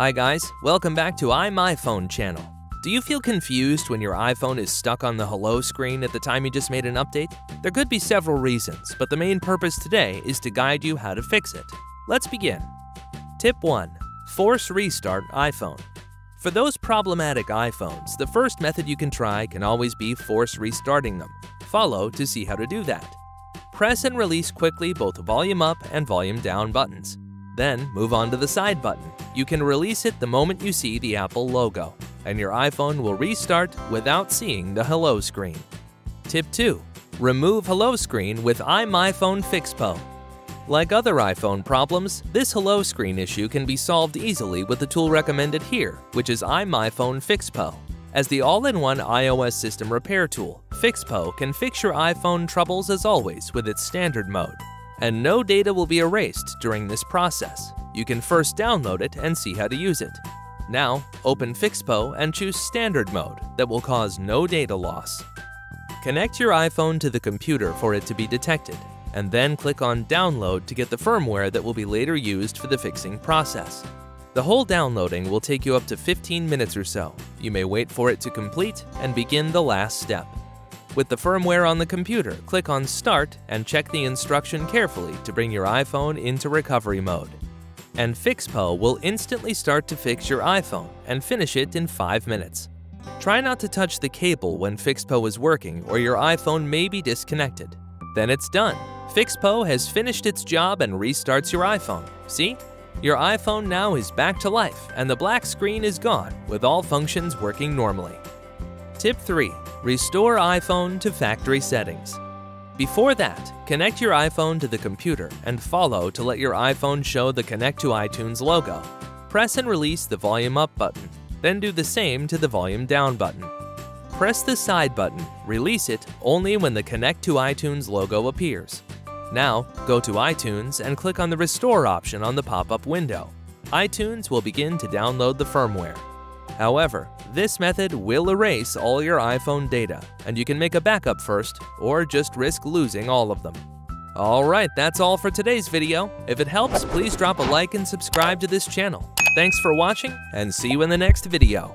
Hi guys, welcome back to iMyFone channel. Do you feel confused when your iPhone is stuck on the hello screen at the time you just made an update? There could be several reasons, but the main purpose today is to guide you how to fix it. Let's begin. Tip 1. Force restart iPhone. For those problematic iPhones, the first method you can try can always be force restarting them. Follow to see how to do that. Press and release quickly both volume up and volume down buttons. Then move on to the side button. You can release it the moment you see the Apple logo, and your iPhone will restart without seeing the hello screen. Tip 2. Remove hello screen with iMyFone Fixppo. Like other iPhone problems, this hello screen issue can be solved easily with the tool recommended here, which is iMyFone Fixppo. As the all-in-one iOS system repair tool, Fixppo can fix your iPhone troubles as always with its standard mode and no data will be erased during this process. You can first download it and see how to use it. Now, open Fixppo and choose Standard Mode that will cause no data loss. Connect your iPhone to the computer for it to be detected, and then click on Download to get the firmware that will be later used for the fixing process. The whole downloading will take you up to 15 minutes or so. You may wait for it to complete and begin the last step. With the firmware on the computer, click on Start and check the instruction carefully to bring your iPhone into recovery mode. And Fixppo will instantly start to fix your iPhone and finish it in 5 minutes. Try not to touch the cable when Fixppo is working or your iPhone may be disconnected. Then it's done. Fixppo has finished its job and restarts your iPhone. See? Your iPhone now is back to life and the black screen is gone with all functions working normally. Tip 3. Restore iPhone to factory settings. Before that, connect your iPhone to the computer and follow to let your iPhone show the Connect to iTunes logo. Press and release the Volume Up button, then do the same to the Volume Down button. Press the side button, release it only when the Connect to iTunes logo appears. Now, go to iTunes and click on the Restore option on the pop-up window. iTunes will begin to download the firmware. However, this method will erase all your iPhone data, and you can make a backup first, or just risk losing all of them. Alright, that's all for today's video. If it helps, please drop a like and subscribe to this channel. Thanks for watching, and see you in the next video.